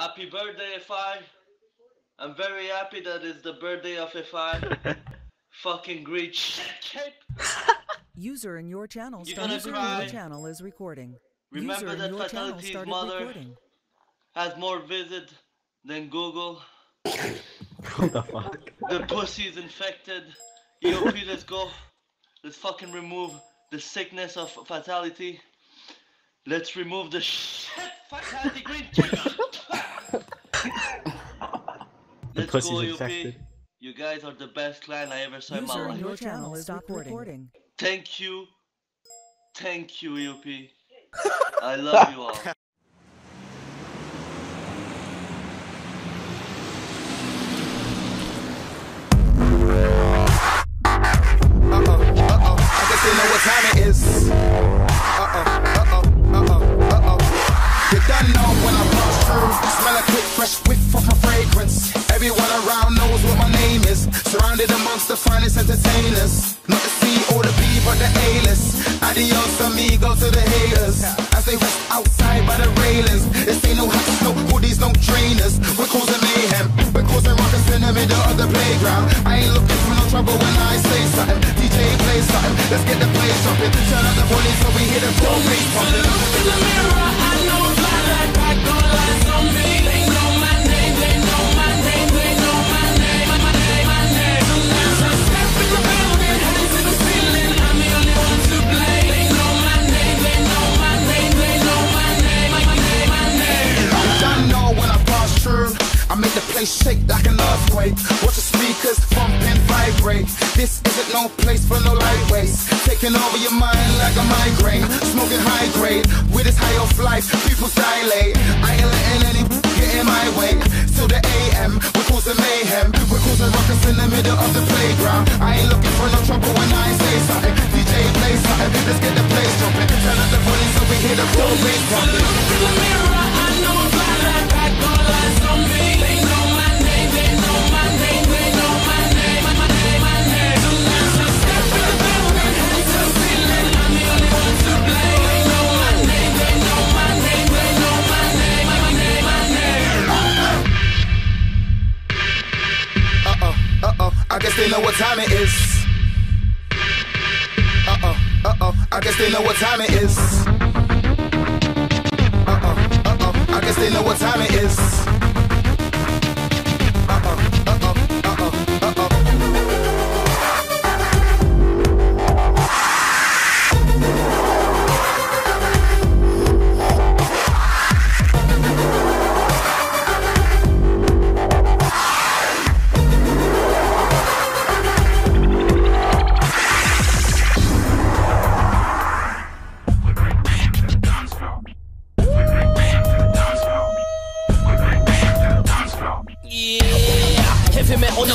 Happy birthday, Fi. I'm very happy that it's the birthday of Fi. Fucking great shit. User in your channel You're started gonna user in cry. your channel is recording. Remember user in that your channel Fatality's started mother recording. has more visit than Google. What the fuck? The pussy's infected. EOP, let's go. Let's fucking remove the sickness of fatality. Let's remove the shit fatality green chicken. The Let's pussy's go, infected. EOP. You guys are the best clan I ever saw in my User life. your channel is recording. Thank you. Thank you, EOP. I love you all. Uh-oh, I guess they know what time it is. Uh-oh, uh-oh, uh-oh, uh-oh. You done know when I pass through. Smell a quick, fresh whiff of my fragrance. Everyone around knows what my name is. Surrounded amongst the finest entertainers. Not the C or the B, but the A-list. Adios, amigo to the haters. As they rest outside by the railings. This ain't no hats, no hoodies, no trainers. We're causing mayhem. We're causing ruckus in the middle of the playground. I ain't looking for no trouble when I say something. DJ play something. Let's get the place jumping. Turn up the volume so we hear the flow shake like an earthquake. Watch the speakers pump and vibrate. This isn't no place for no lightweights. Taking over your mind like a migraine. Smoking high grade with this high of life. People dilate. I ain't letting any get in my way. Till the AM, we're causing mayhem. We're causing ruckus in the middle of the playground. I ain't looking for no trouble when I say something. DJ play they know what time it is. Uh-oh, uh-oh, I guess they know what time it is. Uh-oh, uh-oh, I guess they know what time it is.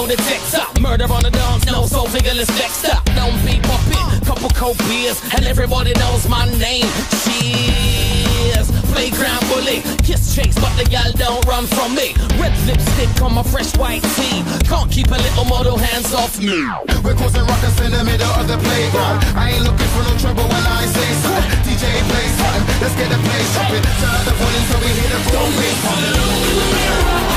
Know the up. Murder on the dance, no soul fingerless next up. Don't be popping, couple cold beers, and everybody knows my name. Cheers, playground bully, kiss chase, but the gal don't run from me. Red lipstick on my fresh white tee, can't keep a little model hands off me. We're causing ruckus in the middle of the playground. I ain't looking for no trouble when I say something. DJ plays something. Let's get the place jumping. Turn the volume so we hear the flow bass pumping.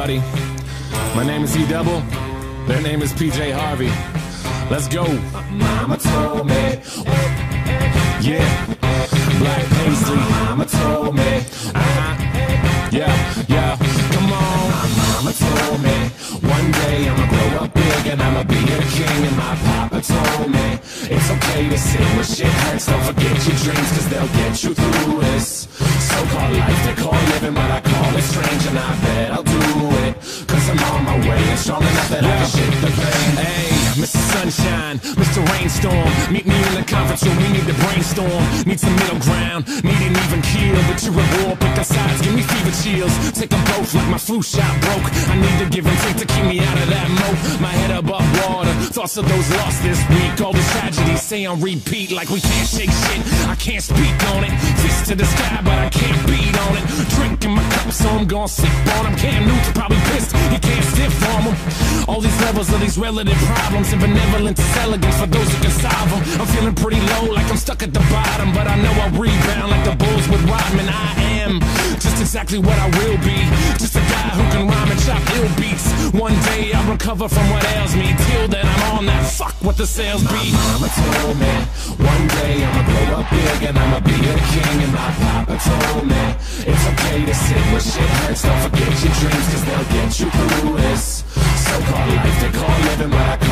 Everybody. My name is E Double. Their name is PJ Harvey. Let's go. Mama told me. Yeah. Black paisley. Mama told me. Uh-huh. Yeah, yeah. Come on. My mama told me. One day I'ma grow up big and I'ma be a king. And my papa told me. It's okay to sit when shit hurts. Don't forget your dreams, cause they'll get you through this. So called life, they call living, but I it strange. And I bet I'll do it. Cause I'm on my way and strong enough that I can shake the pain. Hey. Sunshine, Mr. Rainstorm. Meet me in the conference room, we need to brainstorm. Need some middle ground, need an even keel. But you're at war, picking sides, give me fever chills. Take them both like my flu shot broke. I need to give and take to keep me out of that moat. My head above water, thoughts of those lost this week. All these tragedies say on repeat like we can't shake shit. I can't speak on it. Fist to the sky, but I can't beat on it. Drinking my cup, so I'm gonna sip on him. Cam Newton's probably pissed, he can't stiff from him. All these levels of these relative problems and benevolence is elegance for those who can solve them. I'm feeling pretty low, like I'm stuck at the bottom, but I know I'll rebound like the Bulls with Rodman. I am just exactly what I will be. Just a guy who can rhyme and chop ill beats. One day I'll recover from what ails me. Till then I'm on that fuck what the sales be. Mama told me one day I'ma grow up big and I'ma be a king. And my papa told me it's okay to sit where shit hurts. Don't forget your dreams, cause they'll get you through this. So-called life they call living, but I call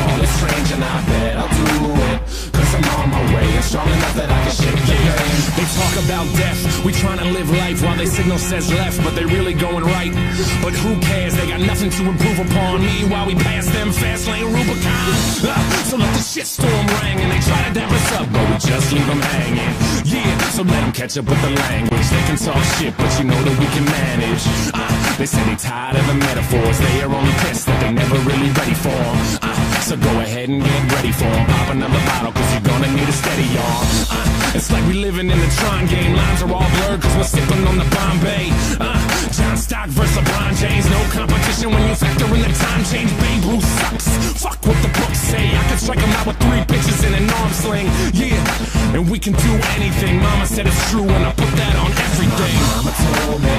talk about death, we trying to live life while they signal says left, but they really going right. But who cares? They got nothing to improve upon me while we pass them fast lane Rubicon. Ah, so let the shitstorm ring and they try to dap us up, but we just leave them hanging. Yeah, so let them catch up with the language. They can talk shit, but you know that we can manage. Ah, they say they tired of the metaphors, they are only pissed that they never really ready for 'em. Ah, so go ahead and get ready for 'em. Pop another bottle, cause you're gonna need a steady arm. Uh, it's like we living in the Tron game. Lines are all blurred, cause we're sipping on the Bombay. Uh, John Stock versus LeBron James. No competition when you factor in the time change. Babe Ruth sucks. Fuck what the books say. I can strike him out with three bitches in an arm sling. Yeah, and we can do anything. Mama said it's true, and I put that on everything. Mama told me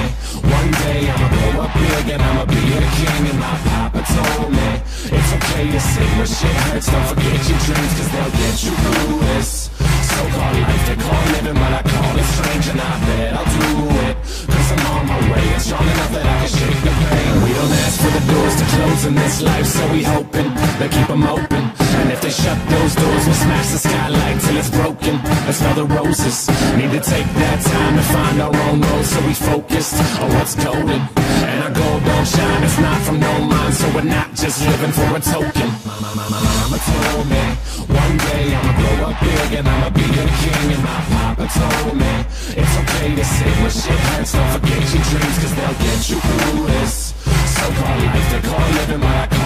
one day I'ma grow up big and I'ma be a king. And my papa told me it's okay to sit where shit hurts. Don't forget your dreams, cause they'll get you through this. So-called life they call living, but I call it strange. And I bet I'll do it. I'm on my way and strong enough that I can shake the pain. We don't ask for the doors to close in this life, so we hoping they keep them open. And if they shut those doors, we'll smash the skylight till it's broken. Let's smell the roses. Need to take that time to find our own road, so we focused on what's golden. Gold don't shine, it's not from no mind, so we're not just living for a token. Mama told me one day I'ma blow up big and I'ma be a king. And my papa told me it's okay to sit where shit hurts. Don't forget your dreams, cause they'll get you through this. So-called life they call living, but I call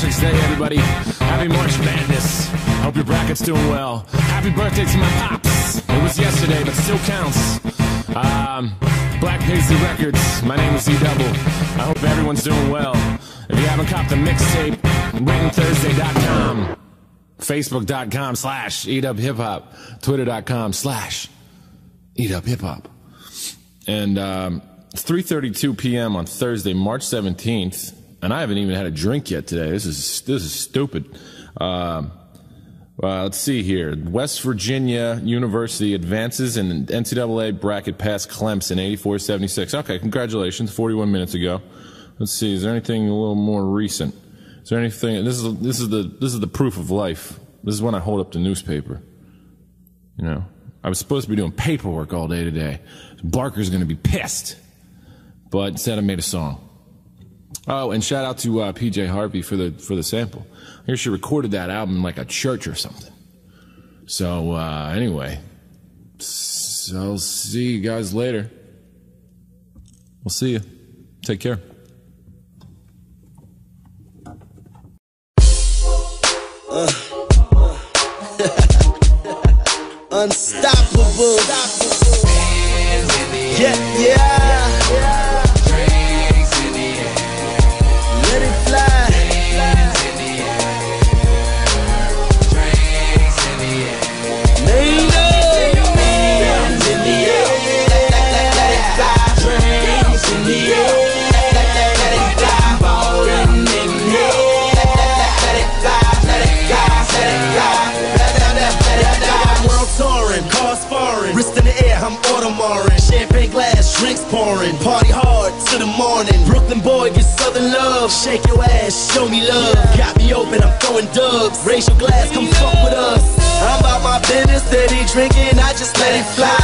Patrick's Day, everybody. Happy March Madness. Hope your bracket's doing well. Happy birthday to my pops. It was yesterday, but still counts. Um, Black Paisley Records. My name is E Double. I hope everyone's doing well. If you haven't copped the mixtape, WrittenThursday.com, Facebook.com slash Eat Up Hip Hop, Twitter.com slash Eat Up Hip Hop. And um, it's 3:32 p.m. on Thursday, March 17th, and I haven't even had a drink yet today. This is this is stupid. Uh, let's see here. West Virginia University advances in NCAA bracket past Clemson 84-76. Okay, congratulations. 41 minutes ago. Let's see. Is there anything a little more recent? Is there anything? This is this is the this is the proof of life. This is when I hold up the newspaper. You know, I was supposed to be doing paperwork all day today. Barker's going to be pissed. But instead, I made a song. Oh, and shout out to uh, PJ Harvey for the for the sample. I hear she recorded that album in like a church or something. So uh, anyway, I'll see you guys later. We'll see you. Take care. Unstoppable. Yeah, yeah. Pouring. Party hard to the morning. Brooklyn boy, get southern love. Shake your ass, show me love. Got me open, I'm throwing dubs. Raise your glass, come fuck with us. I'm about my business, steady drinking, I just let it fly.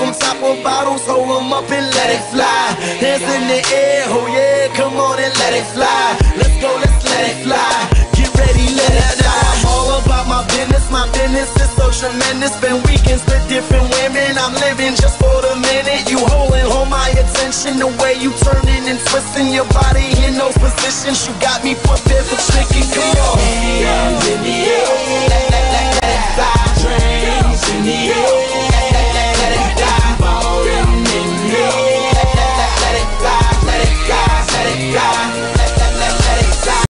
On top of bottles, hold 'em up and let it fly. Hands in the air, oh yeah, come on and let it fly. Let's go, let's let it fly. Get ready, let it fly. I'm all about my business, my business is so tremendous. Been weekends with different women, I'm living just for the minute. You holding, hold my attention, the way you turning and twisting your body in those positions. You got me prepared for chicken, come on.